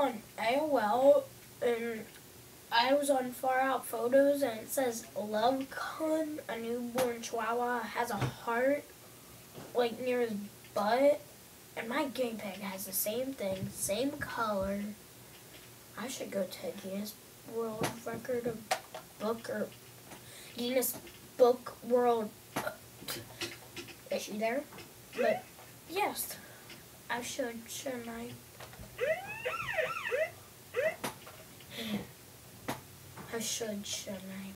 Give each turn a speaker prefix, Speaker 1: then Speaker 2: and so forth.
Speaker 1: on AOL and I was on Far Out Photos and it says Love Kun, a newborn chihuahua, has a heart like near his butt. And my guinea pig has the same thing, same color. I should go to Guinness World Record of Book or Guinness Book World. Uh, is she there? But yes, I should, shouldn't? I should, shouldn't I?